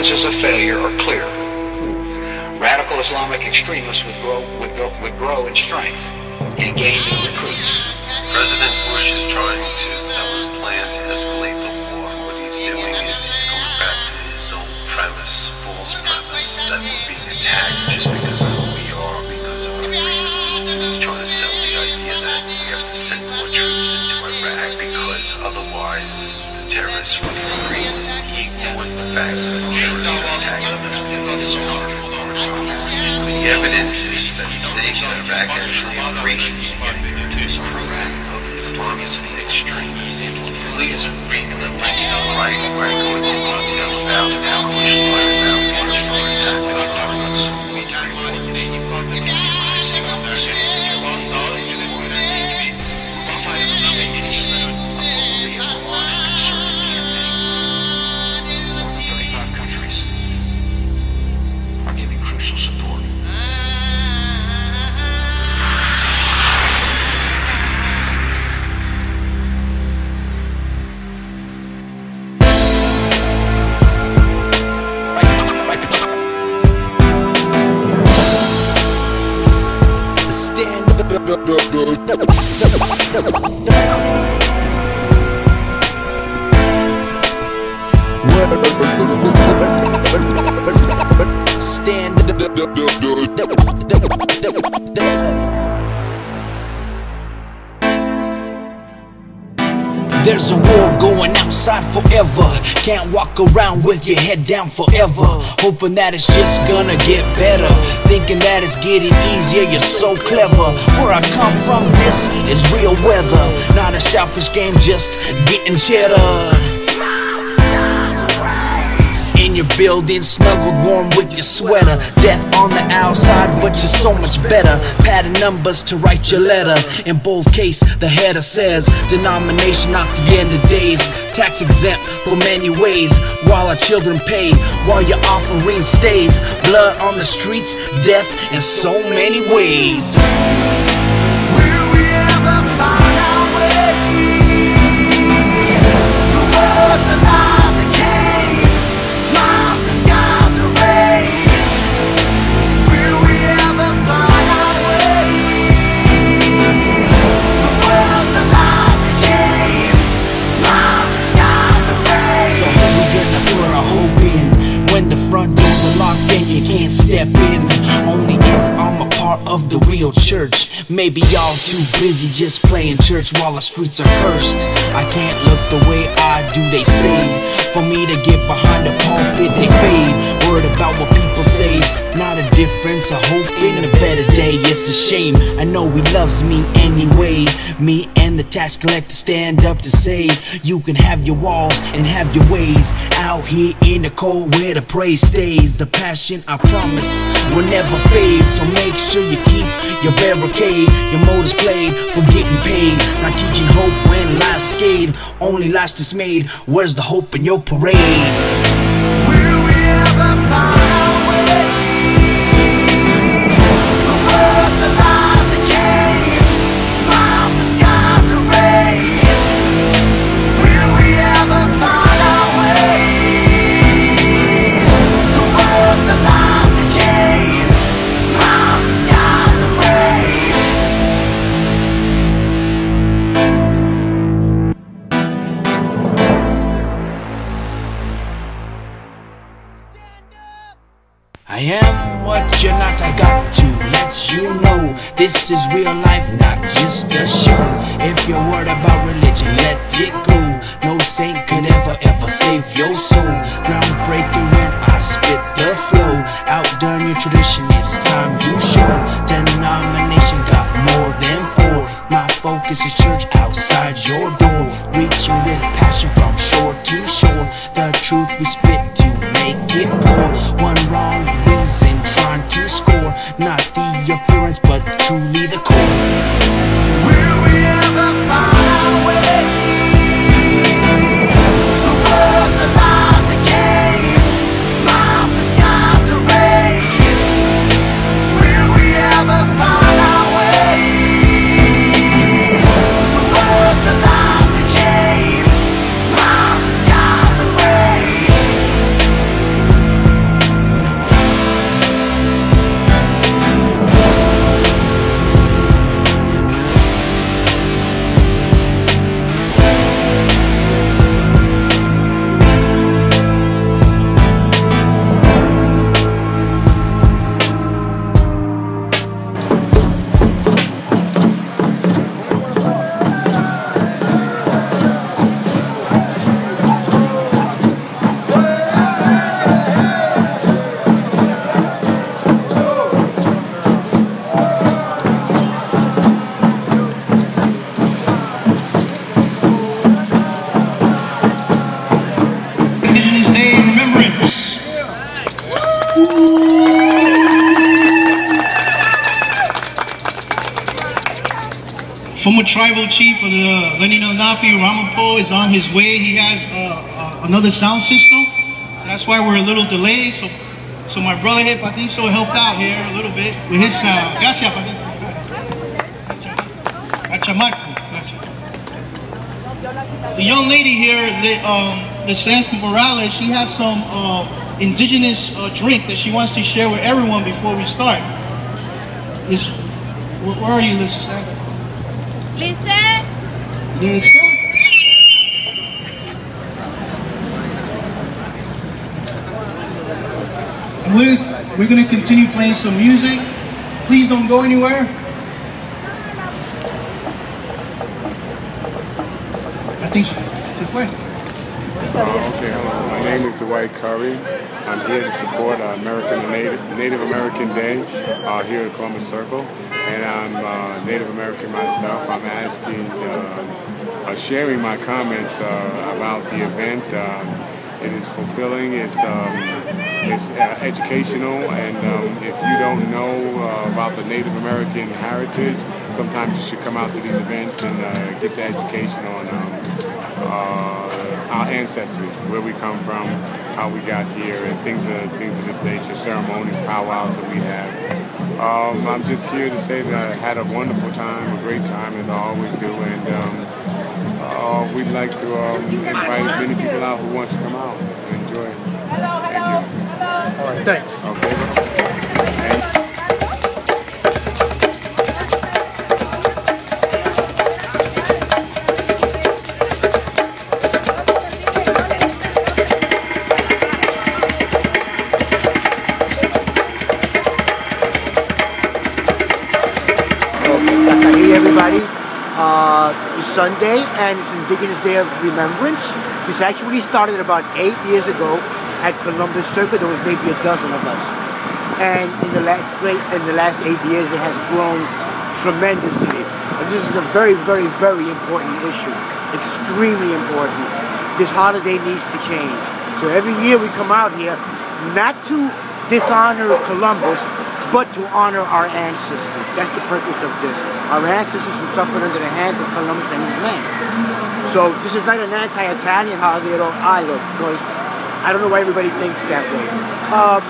consequences of failure are clear. Radical Islamic extremists would grow, would, grow, would grow in strength and gain new recruits. President Bush is trying to sell his plan to escalate the war. What he's doing is he's going back to his old premise, false premise, that we're being attacked just because of who we are, because of our freedoms. He's trying to sell the idea that we have to send more troops into Iraq because otherwise the terrorists will increase. He ignores the fact The evidence is that the state of Iraq actually increases proven of Islamist extremists. Please read the right where I go into detail about how Bush Stand. There's a war going outside forever. Can't walk around with your head down forever. Hoping that it's just gonna get better. Thinking that it's getting easier, you're so clever. Where I come from, this is real weather. Not a selfish game, just getting cheddar your building, snuggled warm with your sweater. Death on the outside, but you're so much better. Padding numbers to write your letter. In bold case, the header says denomination not the end of days. Tax exempt for many ways, while our children pay, while your offering stays. Blood on the streets, death in so many ways. Step in. Only if I'm a part of the real church. Maybe y'all too busy just playing church while the streets are cursed. I can't look the way I do, they say. For me to get behind the pulpit, they fade. Worried about what people say Not a difference, a hope in a better day. It's a shame, I know he loves me anyways Me and the tax collector stand up to say You can have your walls and have your ways. Out here in the cold where the praise stays The passion I promise will never fade. So make sure you keep your barricade Your motor's played for getting paid. Not teaching hope when lies skate Only lies dismayed. Where's the hope in your parade? This is real life, not just a show. If you're worried about religion, let it go. No saint could ever, ever save your soul. Groundbreaking when I spit the flow. Outdone your tradition, it's time you show. Denomination got more than four. My focus is church outside your door. Reaching with passion from shore to shore. The truth we spit to make it pour. One wrong reason trying to score. Not the appearance but truly the core tribal chief of the Lenin Napi, Ramapo, is on his way. He has uh, uh, another sound system. That's why we're a little delayed. So, so my brother here, Patricio, helped out here a little bit with his sound. Gracias, Patricio. A chamaco. The young lady here, the, um, the Santh Morales, she has some uh, indigenous uh, drink that she wants to share with everyone before we start. It's Where, are you, Lisa? We're, we're going to continue playing some music. Please don't go anywhere. I think she play. Uh, okay, hello. My name is Dwight Curry. I'm here to support uh, American Native, Native American Day uh, here at Columbus Circle, and I'm uh, Native American myself. I'm asking, uh, sharing my comments uh, about the event. Um, it is fulfilling. It's um, it's uh, educational, and um, if you don't know uh, about the Native American heritage, sometimes you should come out to these events and uh, get the education on um, uh, our ancestry, where we come from, how we got here, and things of things of this nature, ceremonies, powwows that we have. Um, I'm just here to say that I had a wonderful time, a great time as I always do, and um, uh, we'd like to um, invite as many people out who want to come out and enjoy it. Thank you. All right, thanks. Okay. Sunday and it's Indigenous Day of Remembrance. This actually started about eight years ago at Columbus Circle. There was maybe a dozen of us. And in the last great in the last eight years it has grown tremendously. And this is a very, very, very important issue. Extremely important. This holiday needs to change. So every year we come out here not to dishonor Columbus, but to honor our ancestors. That's the purpose of this. Our ancestors who suffered under the hands of Columbus and his men. So this is not an anti-Italian holiday at all either, because I don't know why everybody thinks that way. Um,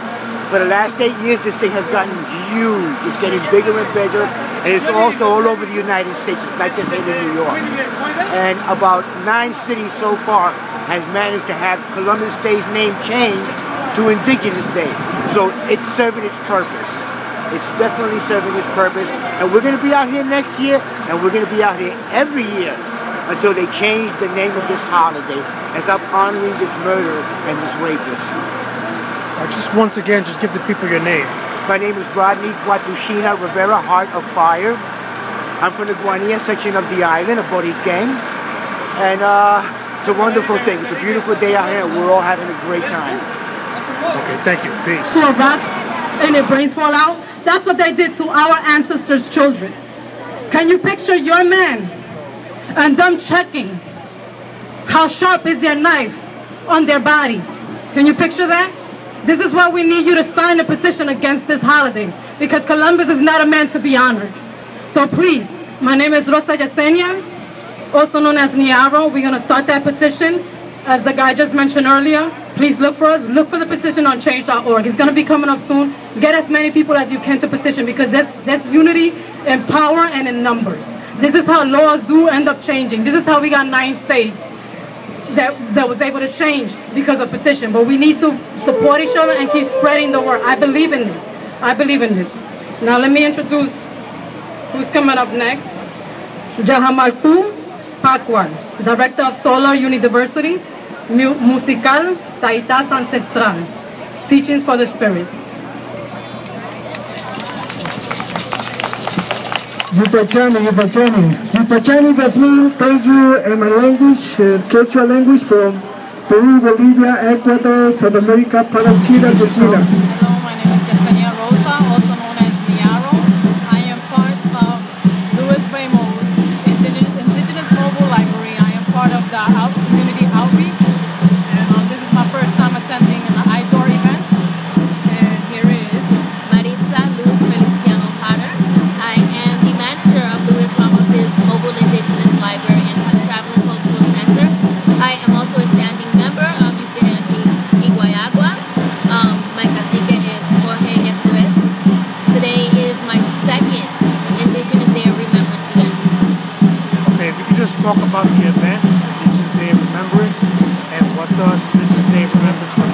for the last eight years, this thing has gotten huge. It's getting bigger and bigger, and it's also all over the United States. It's not just in New York. And about nine cities so far has managed to have Columbus Day's name changed to Indigenous Day. So it's serving its purpose. It's definitely serving its purpose. And we're going to be out here next year, and we're going to be out here every year until they change the name of this holiday and stop honoring this murderer and this rapist. Uh, just once again, just give the people your name. My name is Rodney Guatushina Rivera, Heart of Fire. I'm from the Guayanilla section of the island, a Borican. And uh, it's a wonderful thing. It's a beautiful day out here, and we're all having a great time. Okay, thank you. Peace. to a rock and their brains fall out. That's what they did to our ancestors' children. Can you picture your men and them checking how sharp is their knife on their bodies? Can you picture that? This is why we need you to sign a petition against this holiday because Columbus is not a man to be honored. So please, my name is Rosa Yesenia, also known as Niaro. We're going to start that petition. As the guy just mentioned earlier, please look for us. Look for the petition on change.org. It's going to be coming up soon. Get as many people as you can to petition because that's, that's unity in power and in numbers. This is how laws do end up changing. This is how we got nine states that, that was able to change because of petition. But we need to support each other and keep spreading the word. I believe in this. I believe in this. Now let me introduce who's coming up next. Jahamalku Pakwar, Director of Solar University, Mu- Musical Taitas Ancestral, Teachings for the Spirits. Yupaychani, Yupaychani. Yupaychani does mean thank you in my language, uh, Quechua language from Peru, Bolivia, Ecuador, South America, Panama, Chile, Argentina. Hello, my name is Yesenia Rosa, also known as Niaro. I am part of Louis Ramos Indigenous, Indigenous Mobile Library. I am part of the talk about the event, Indigenous Day of Remembrance, and what does Indigenous Day of Remembrance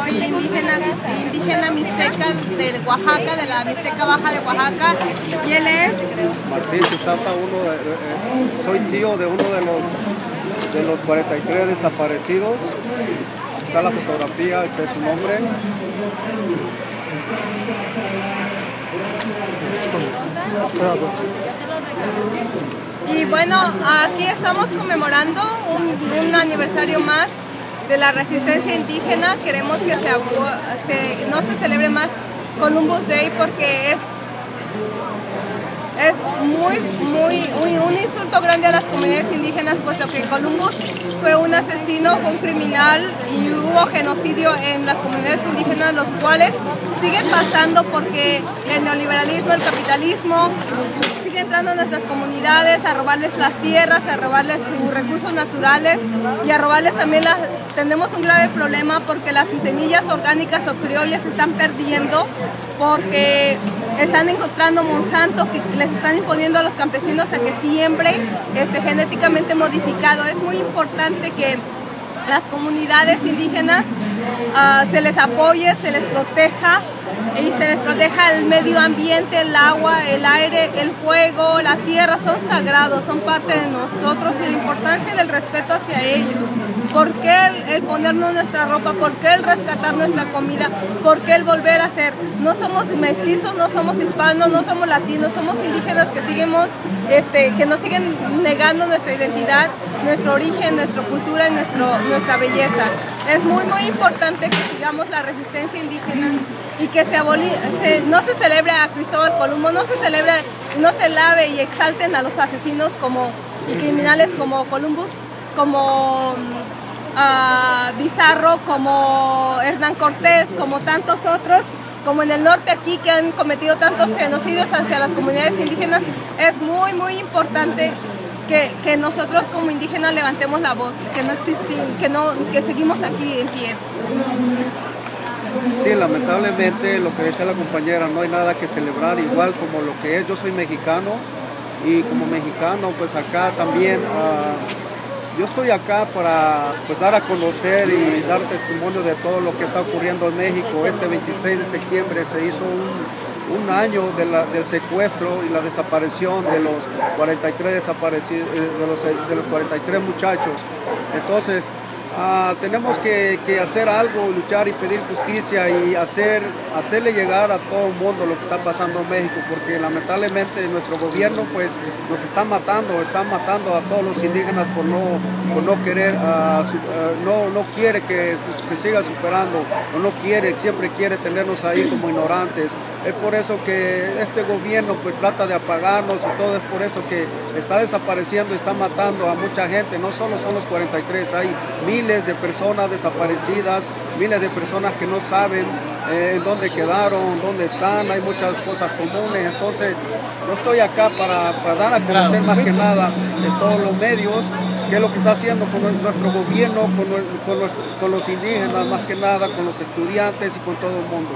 soy indígena, indígena mixteca de Oaxaca, de la Mixteca Baja de Oaxaca. Y él es Martín Tizata, uno de- de- eh, soy tío de uno de los, de los 43 desaparecidos. Está la fotografía, este es su nombre. Y bueno, aquí estamos conmemorando un, un aniversario más de la resistencia indígena. Queremos que no se celebre más Columbus Day porque es, es muy, muy, un insulto grande a las comunidades indígenas, puesto que Columbus fue un asesino, un criminal y hubo genocidio en las comunidades indígenas, los cuales siguen pasando porque el neoliberalismo, el capitalismo, entrando a nuestras comunidades a robarles las tierras, a robarles sus recursos naturales y a robarles también las... Tenemos un grave problema porque las semillas orgánicas o criollas se están perdiendo porque están encontrando Monsanto que les están imponiendo a los campesinos a que siembre este, genéticamente modificado. Es muy importante que las comunidades indígenas ah, se les apoye, se les proteja y se les proteja el medio ambiente, el agua, el aire, el fuego, la tierra, son sagrados, son parte de nosotros y la importancia del respeto hacia ellos. ¿Por qué el, ponernos nuestra ropa? ¿Por qué el rescatar nuestra comida? ¿Por qué el volver a ser? No somos mestizos, no somos hispanos, no somos latinos, somos indígenas que seguimos, este, que nos siguen negando nuestra identidad, nuestro origen, nuestra cultura y nuestra belleza. Es muy, muy importante que sigamos la resistencia indígena y que se aboli- no se celebre a Cristóbal Colombo, no se celebre, no se lave y exalten a los asesinos como, y criminales como Columbus, como mm, Bizarro, como Hernán Cortés, como tantos otros, como en el norte aquí que han cometido tantos genocidios hacia las comunidades indígenas, es muy, muy importante que, que nosotros como indígenas levantemos la voz, que no existimos, que, no, que seguimos aquí en pie. Sí, lamentablemente lo que decía la compañera, no hay nada que celebrar, igual como lo que es, yo soy mexicano y como mexicano pues acá también, ah, yo estoy acá para pues dar a conocer y dar testimonio de todo lo que está ocurriendo en México. Este 26 de septiembre se hizo un, un año del secuestro y la desaparición de los 43 desaparecidos, eh, de los, de los 43 muchachos. Entonces, Ah, tenemos que, hacer algo, luchar y pedir justicia y hacer, hacerle llegar a todo el mundo lo que está pasando en México, porque lamentablemente nuestro gobierno pues nos está matando, está matando a todos los indígenas por no, por no querer, ah, ah, no, no quiere que se, siga superando, o no quiere, siempre quiere tenernos ahí como ignorantes. Es por eso que este gobierno pues trata de apagarnos y todo es por eso que está desapareciendo, está matando a mucha gente, no solo son los 43, hay miles de personas desaparecidas, miles de personas que no saben eh, dónde quedaron, dónde están, hay muchas cosas comunes, entonces yo estoy acá para, para dar a conocer más que nada en todos los medios qué es lo que está haciendo con nue- nuestro gobierno, con, con nuestro- con los indígenas más que nada, con los estudiantes y con todo el mundo.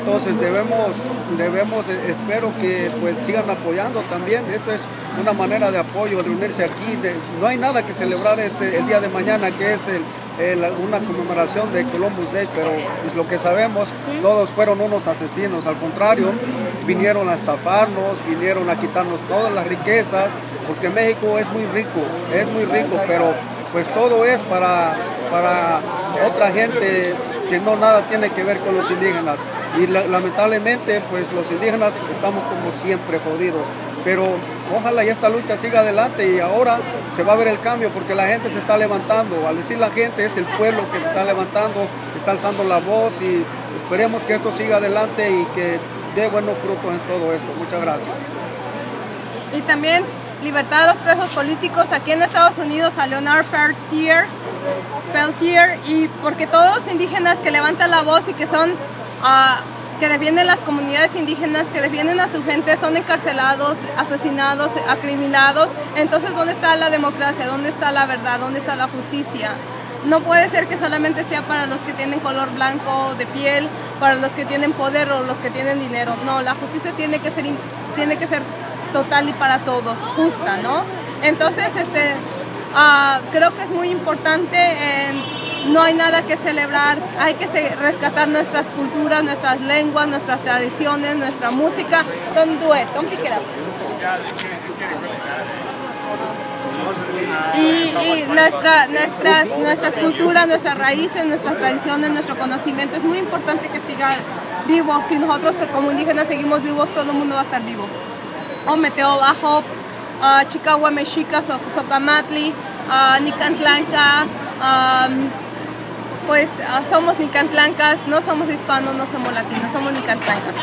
Entonces debemos, debemos, eh, espero que pues sigan apoyando también. Esto es una manera de apoyo, de unirse aquí. de- no hay nada que celebrar este, el día de mañana, que es el- el- una conmemoración de Columbus Day, pero pues, lo que sabemos, todos fueron unos asesinos. Al contrario, vinieron a estafarnos, vinieron a quitarnos todas las riquezas, porque México es muy rico, es muy rico, pero pues todo es para, para otra gente que no nada tiene que ver con los indígenas. Y la- lamentablemente, pues los indígenas estamos como siempre jodidos. Pero ojalá y esta lucha siga adelante y ahora se va a ver el cambio porque la gente se está levantando. Al decir la gente es el pueblo que se está levantando, está alzando la voz y esperemos que esto siga adelante y que dé buenos frutos en todo esto. Muchas gracias. Y también libertad a los presos políticos aquí en Estados Unidos, a Leonard Peltier, Peltier y porque todos los indígenas que levantan la voz y que son, que defienden las comunidades indígenas, que defienden a su gente, son encarcelados, asesinados, acriminados. Entonces, ¿dónde está la democracia? ¿Dónde está la verdad? ¿Dónde está la justicia? No puede ser que solamente sea para los que tienen color blanco de piel, para los que tienen poder o los que tienen dinero. No, la justicia tiene que ser, tiene que ser total y para todos, justa, ¿no? Entonces, este, ah, creo que es muy importante, no hay nada que celebrar, hay que rescatar nuestras culturas, nuestras lenguas, nuestras tradiciones, nuestra música. Don't do it, don't. Y, nuestra, nuestras, nuestras culturas, nuestras raíces, nuestras tradiciones, nuestro conocimiento es muy importante que siga vivo. Si nosotros como indígenas seguimos vivos, todo el mundo va a estar vivo. Ometeo, Ahop, uh, Chicagua, Mexica, So- Socamatli, uh, Nicantlanca, um, pues ah, somos Nicantlancas, no somos hispanos, no somos latinos, somos Nicantlancas.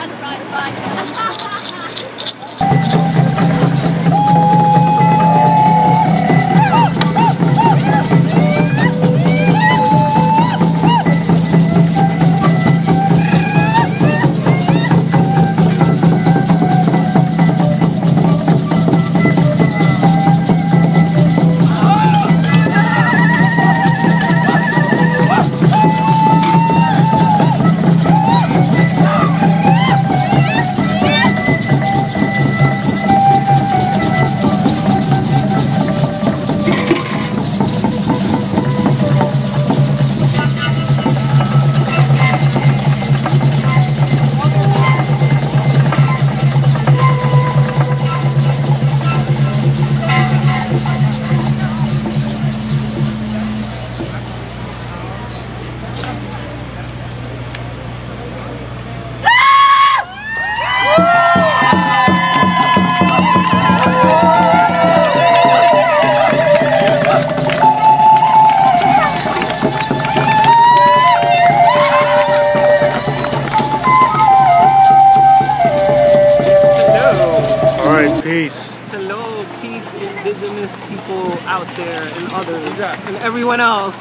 Indigenous people out there and others and everyone else.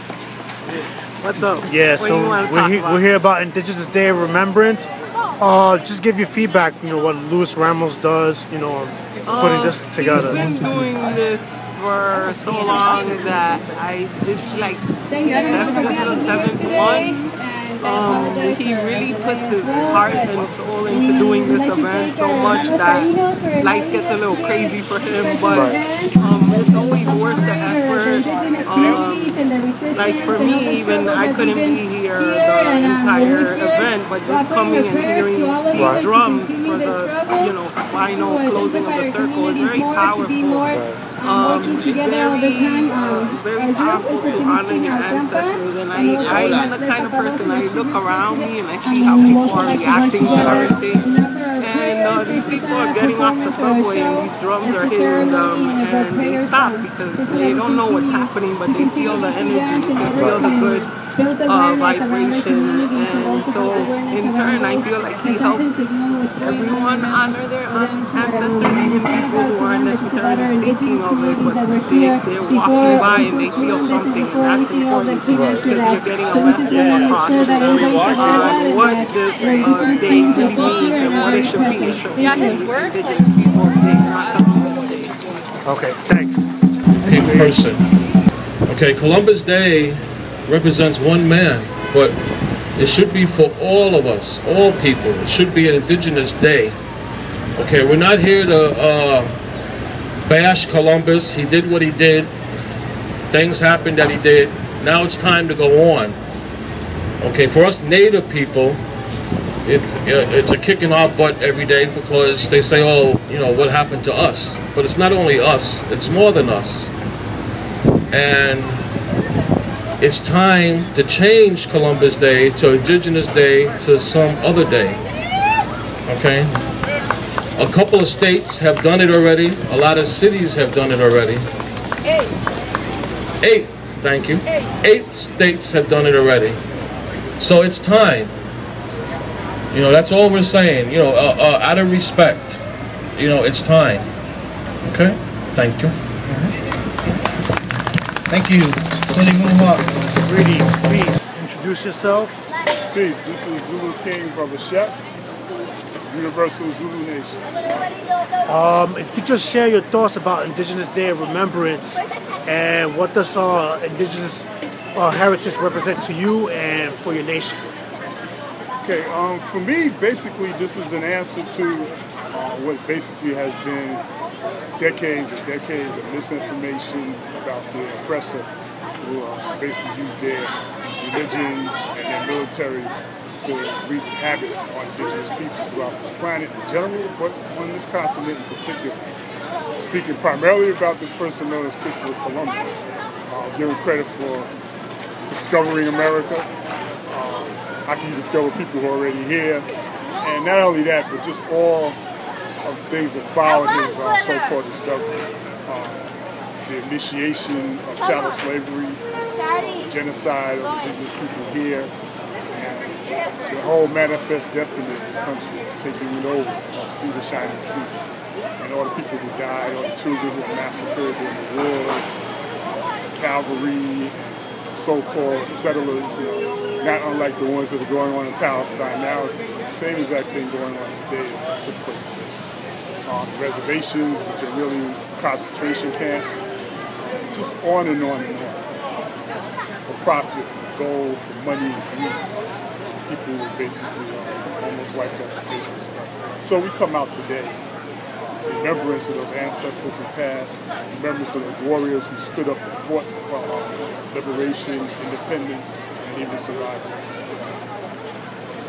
What's up? Yeah, what so do you want to we're, he- we're here about Indigenous Day of Remembrance. Uh, just give you feedback, you know, what Luis Ramos does, you know, putting Uh, this together. He's been doing this for so long that I it's like seven, the seventh one. Um, he really puts his heart and soul into doing this event so much that life gets a little crazy for him, but um, it's always worth the effort. Um, like for me, even I couldn't be here the entire event, but just coming and hearing these drums for the you know final closing of the circle is very powerful. Um, it's very, uh, very powerful to honor your ancestors, and I, I'm the kind of person I look around me and I see how people are reacting to everything. And uh, these people are getting off the subway and these drums are hitting them and they stop because they don't know what's happening, but they feel the energy, they feel the good uh, vibration. And so in turn, I feel like he helps everyone honor their ancestors, even people who aren't necessarily thinking of it, but they, they're walking by and they feel something. And that's important because you're getting a message across on what this uh, day really means and what it should be. It should be Indigenous Peoples Day, not Columbus Day. Okay, thanks. a person. Okay, Columbus Day represents one man, but it should be for all of us, all people. It should be an Indigenous Day. Okay, we're not here to uh, bash Columbus. He did what he did. Things happened that he did. Now it's time to go on. Okay, for us Native people, it's uh, it's a kick in our butt every day because they say, oh, you know, what happened to us? But it's not only us; it's more than us. And it's time to change Columbus Day to Indigenous Day to some other day. Okay? A couple of states have done it already. A lot of cities have done it already. Eight, Eight, thank you. Eight states have done it already. So it's time. You know, that's all we're saying. You know, uh, uh, out of respect, you know, it's time. Okay? Thank you. Thank you. Greetings, peace. Introduce yourself. Peace. This is Zulu King Brother Shep, Universal Zulu Nation. Um, if you could just share your thoughts about Indigenous Day of Remembrance and what does uh, Indigenous uh, heritage represent to you and for your nation? Okay, um, for me, basically, this is an answer to uh, what basically has been decades and decades of misinformation about the oppressor who uh, basically used their religions and their military to wreak havoc on indigenous people throughout this planet in general, but on this continent in particular. Speaking primarily about the person known as Christopher Columbus, uh, giving credit for discovering America. Uh, how can discover people who are already here? And not only that, but just all of the things that followed his uh, so-called discovery. The initiation of chattel slavery, the genocide of indigenous people here, and the whole manifest destiny of this country taking it over from sea to shining sea. And all the people who died, all the children who were massacred in the wars, cavalry, so-called settlers, you know, not unlike the ones that are going on in Palestine now. It's the same exact thing going on today as took place there. Um, reservations, which are really concentration camps, just on and on and on. For profit, for gold, for money greed. People were basically uh, almost wiped off the face of this earth. So we come out today remembrance of those ancestors who passed, remembrance of the warriors who stood up and fought for uh, liberation, independence, and even survival.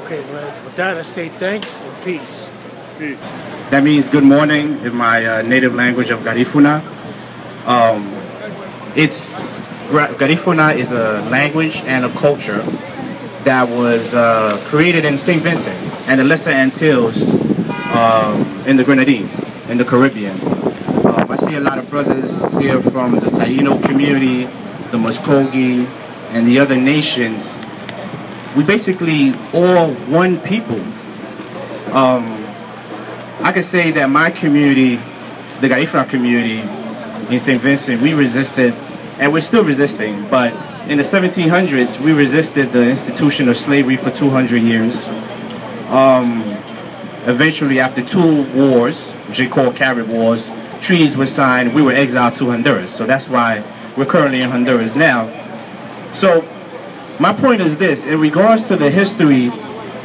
Okay, well, with that, I say thanks and peace. Peace. That means good morning in my uh, native language of Garifuna. Um, it's Garifuna is a language and a culture that was uh, created in St. Vincent and the Lesser Antilles um, in the Grenadines in the Caribbean. Um, I see a lot of brothers here from the Taino community, the Muskogee, and the other nations. We basically all one people. Um, I could say that my community, the Garifuna community in St. Vincent, we resisted, and we're still resisting, but in the 1700s, we resisted the institution of slavery for 200 years. Um, eventually, after two wars, which they call Carib Wars, treaties were signed. We were exiled to Honduras. So that's why we're currently in Honduras now. So my point is this, in regards to the history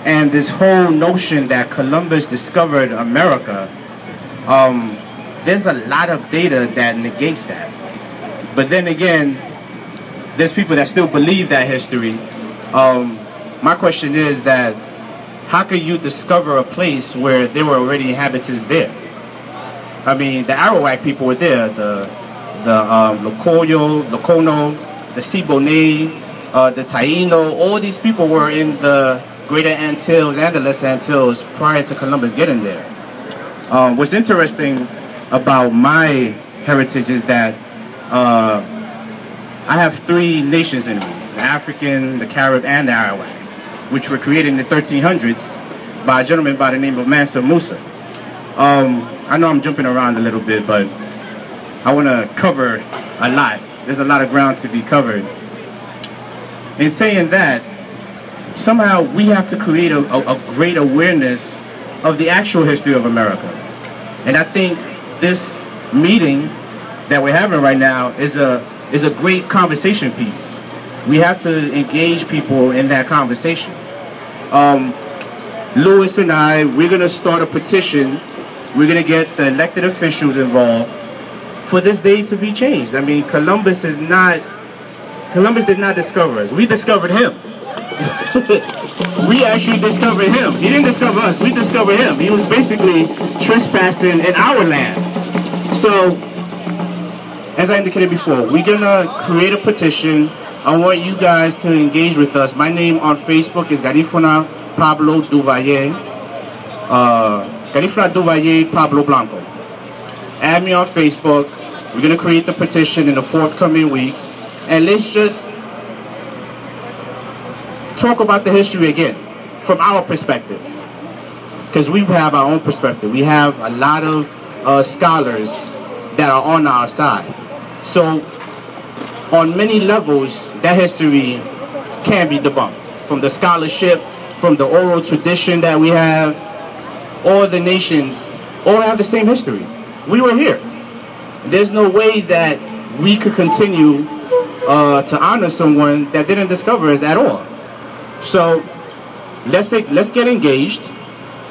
and this whole notion that Columbus discovered America, um, there's a lot of data that negates that. But then again, there's people that still believe that history. Um, my question is that how could you discover a place where there were already inhabitants there? I mean, the Arawak people were there, the the um, Locoyo, Locono, the Siboney, uh, the Taino, all these people were in the Greater Antilles and the Lesser Antilles prior to Columbus getting there. Um, what's interesting about my heritage is that uh, I have three nations in me, the African, the Carib, and the Arawak which were created in the 1300s by a gentleman by the name of Mansa Musa. Um, I know I'm jumping around a little bit, but I want to cover a lot. There's a lot of ground to be covered. In saying that, somehow we have to create a, a, a great awareness of the actual history of America. And I think this meeting that we're having right now is a is a great conversation piece we have to engage people in that conversation. Um, Lewis and I, we're to start a petition. We're to get the elected officials involved for this day to be changed. I mean, Columbus is not, Columbus did not discover us. We discovered him. we actually discovered him. He didn't discover us. We discovered him. He was basically trespassing in our land. So, as I indicated before, we're going to create a petition I want you guys to engage with us. My name on Facebook is Garifuna Pablo Duvalle. Uh, Garifuna Duvalle Pablo Blanco. Add me on Facebook. We're going to create the petition in the forthcoming weeks. And let's just talk about the history again from our perspective. Because we have our own perspective. We have a lot of uh, scholars that are on our side. So on many levels, that history can be debunked. From the scholarship, from the oral tradition that we have, all the nations all have the same history. We were here. There's no way that we could continue uh, to honor someone that didn't discover us at all. So let's take, let's get engaged.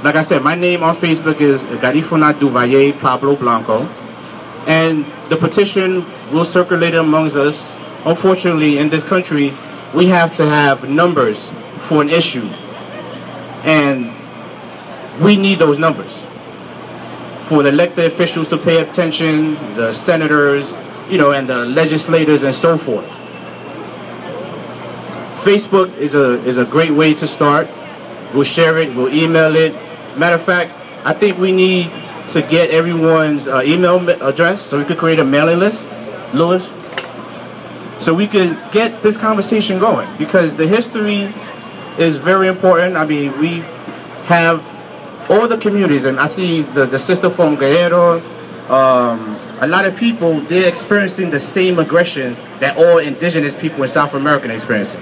Like I said, my name on Facebook is Garifuna Duvalle Pablo Blanco. and the petition will circulate amongst us. Unfortunately, in this country, we have to have numbers for an issue, and we need those numbers for the elected officials to pay attention, the senators, you know, and the legislators and so forth. Facebook is a is a great way to start. We'll share it, we'll email it. Matter of fact, I think we need to get everyone's uh, email address so we could create a mailing list, Lewis, so we could get this conversation going because the history is very important. I mean, we have all the communities, and I see the, the sister from Guerrero, um, a lot of people, they're experiencing the same aggression that all indigenous people in South America are experiencing.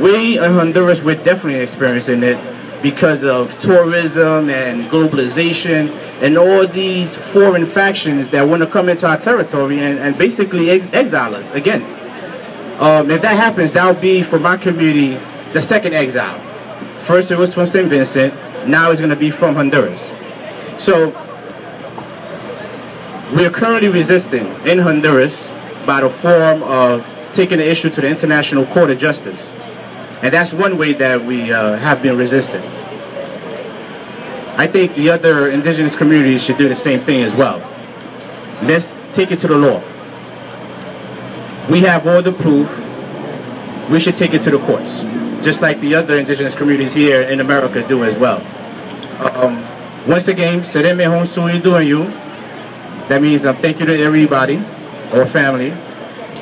We in Honduras, we're definitely experiencing it because of tourism and globalization and all these foreign factions that want to come into our territory and, and basically ex exile us again. Um, if that happens, that will be for my community the second exile. First it was from St. Vincent, now it's going to be from Honduras. So we are currently resisting in Honduras by the form of taking the issue to the International Court of Justice. And that's one way that we uh, have been resisting. I think the other indigenous communities should do the same thing as well. Let's take it to the law. We have all the proof. We should take it to the courts, just like the other indigenous communities here in America do as well. Um, once again, you. That means um, thank you to everybody or family.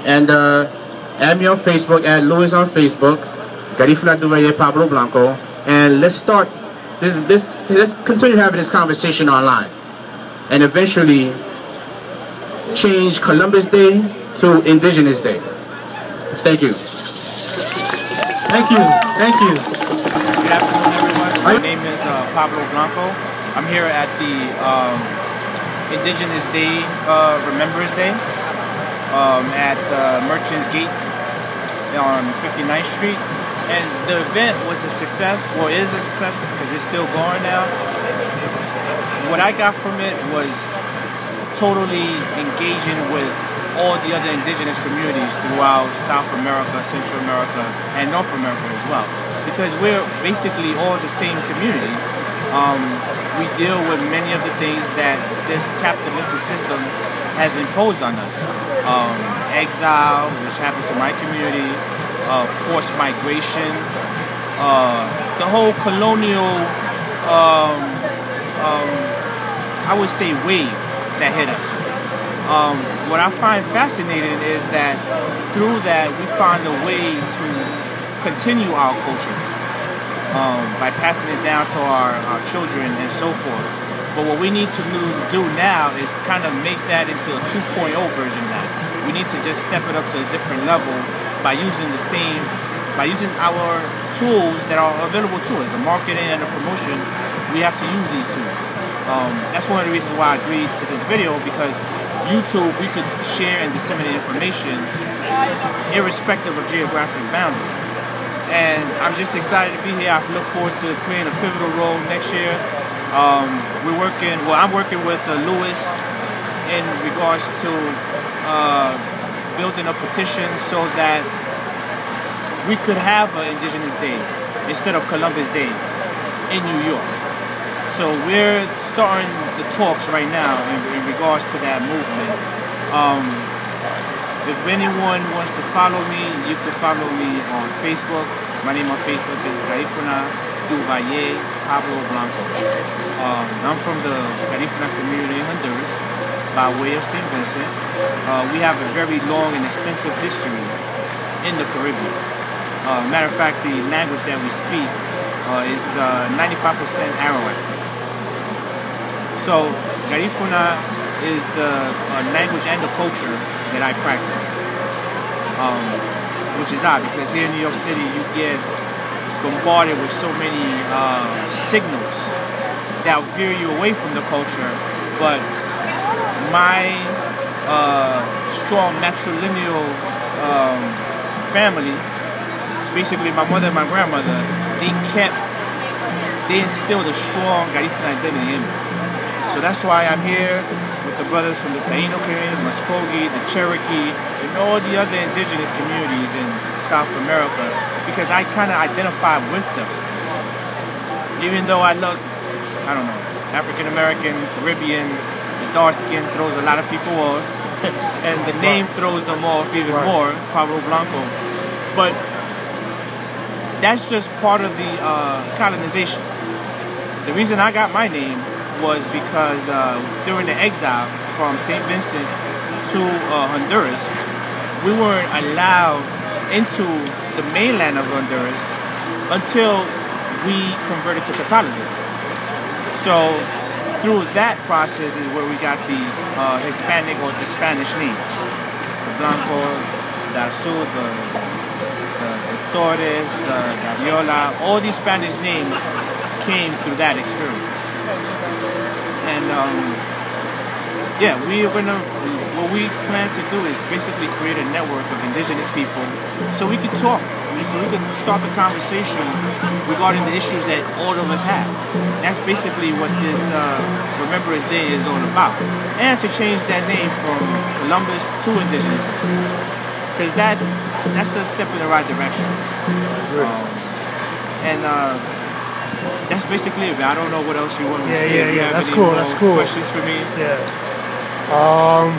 And uh, add me on Facebook, add Louis on Facebook. Garifuna Duvaye Pablo Blanco, and let's start this, this, let's continue having this conversation online, and eventually change Columbus Day to Indigenous Day. Thank you. Thank you. Thank you. Good afternoon, everyone. My name is uh, Pablo Blanco. I'm here at the um, Indigenous Day uh, Remembrance Day um, at uh, Merchants Gate on 59th Street. And the event was a success, well, is a success because it's still going now. What I got from it was totally engaging with all the other indigenous communities throughout South America, Central America, and North America as well. Because we're basically all the same community. Um, we deal with many of the things that this capitalistic system has imposed on us. Um, exile, which happened to my community, uh, forced migration, uh, the whole colonial, um, um, I would say, wave that hit us. Um, what I find fascinating is that through that we find a way to continue our culture um, by passing it down to our, our children and so forth. But what we need to do now is kind of make that into a 2.0 version now. We need to just step it up to a different level by using the same, by using our tools that are available to us, the marketing and the promotion, we have to use these tools. Um, that's one of the reasons why I agreed to this video because YouTube, we could share and disseminate information irrespective of geographic boundary. And I'm just excited to be here. I look forward to playing a pivotal role next year. Um, we're working, well, I'm working with uh, Lewis in regards to uh, building a petition so that we could have an Indigenous Day instead of Columbus Day in New York. So we're starting the talks right now in, in regards to that movement. Um, if anyone wants to follow me, you can follow me on Facebook. My name on Facebook is Garifuna Duvalle Pablo Blanco. Um, I'm from the Garifuna community in Honduras by way of St. Vincent. Uh, we have a very long and extensive history in the Caribbean. Uh, matter of fact, the language that we speak uh, is 95% uh, Arawak. So, Garifuna is the uh, language and the culture that I practice. Um, which is odd because here in New York City you get bombarded with so many uh, signals that veer you away from the culture, but my uh, strong matrilineal um, family, basically my mother and my grandmother, they kept, they instilled a strong Garifuna identity in me. So that's why I'm here with the brothers from the Taino community, Muskogee, the Cherokee, and all the other indigenous communities in South America because I kind of identify with them. Even though I look, I don't know, African American, Caribbean, the dark skin throws a lot of people off, and the name throws them off even more, Pablo Blanco. But that's just part of the uh, colonization. The reason I got my name was because uh, during the exile from St. Vincent to uh, Honduras, we weren't allowed into the mainland of Honduras until we converted to Catholicism. So through that process is where we got the uh, Hispanic or the Spanish names. The Blanco, Darzu, the, the, the Torres, uh, Gaviola, all these Spanish names came through that experience. And um, yeah, we are gonna, what we plan to do is basically create a network of indigenous people so we can talk, so we can start the conversation regarding the issues that all of us have. That's basically what this uh, Remembrance Day is all about. And to change that name from Columbus to Indigenous Because that's, that's a step in the right direction. Um, and uh, that's basically it. I don't know what else you want me to Yeah, say. yeah, you yeah. That's cool. That's cool. Questions for me? Yeah. Um,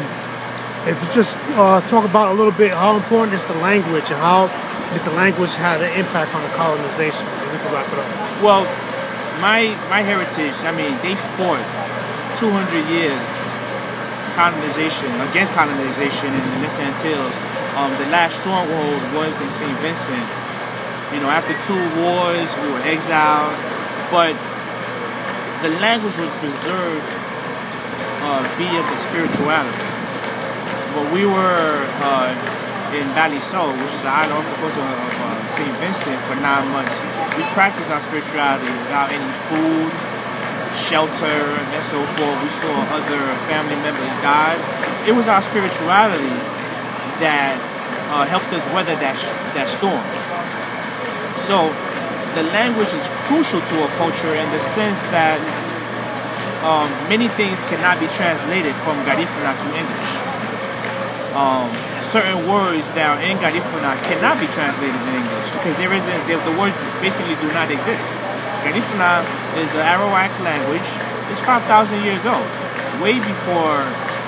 if you just uh, talk about a little bit how important is the language and how did the language have an impact on the colonization? We can wrap it up. Well, my my heritage. I mean, they fought 200 years colonization against colonization in the Les Antilles. Um, the last stronghold was in St. Vincent. You know, after two wars, we were exiled, but the language was preserved uh, via the spirituality. But we were uh, in Baliceaux, which is the island off the coast of, uh, St. Vincent, for nine months, we practiced our spirituality without any food, shelter, and so forth. We saw other family members die. It was our spirituality that uh, helped us weather that, that storm. So the language is crucial to a culture in the sense that um, many things cannot be translated from Garifuna to English. Um, certain words that are in Garifuna cannot be translated in English because there isn't the, the words basically do not exist. Garifuna is an Arawak language. It's 5,000 years old, way before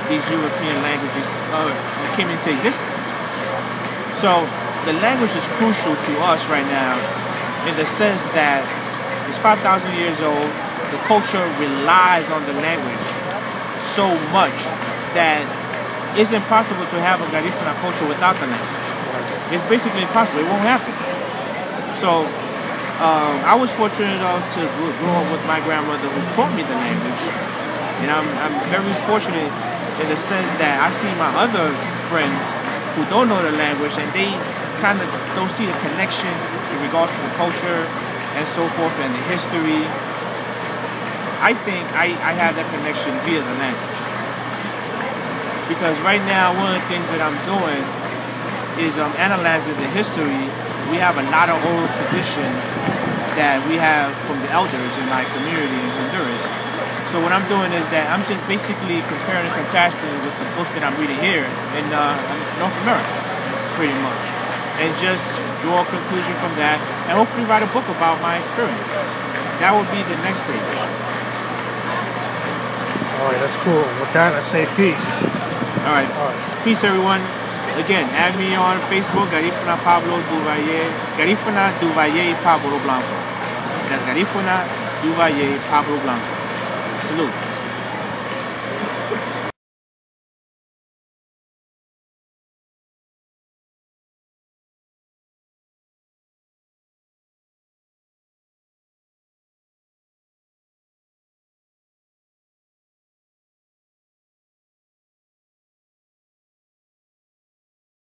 these European languages uh, came into existence. So the language is crucial to us right now in the sense that it's 5,000 years old. The culture relies on the language so much that it's impossible to have a Garifuna culture without the language. It's basically impossible. It won't happen. So um, I was fortunate enough to grow up with my grandmother who taught me the language. And I'm, I'm very fortunate in the sense that I see my other friends who don't know the language and they kind of don't see the connection in regards to the culture and so forth and the history. I think I, I have that connection via the language. Because right now, one of the things that I'm doing is analyzing the history. We have a lot of oral tradition that we have from the elders in my community in Honduras. So what I'm doing is that I'm just basically comparing and contrasting with the books that I'm reading here in uh, North America, pretty much. And just draw a conclusion from that and hopefully write a book about my experience. That would be the next stage. All right, that's cool. With that, I say peace. All right. All right. Peace, everyone. Again, add me on Facebook, Garifuna Pablo Duvalier. Garifuna Duvalier Pablo Blanco. That's Garifuna Duvalier Pablo Blanco. Salute.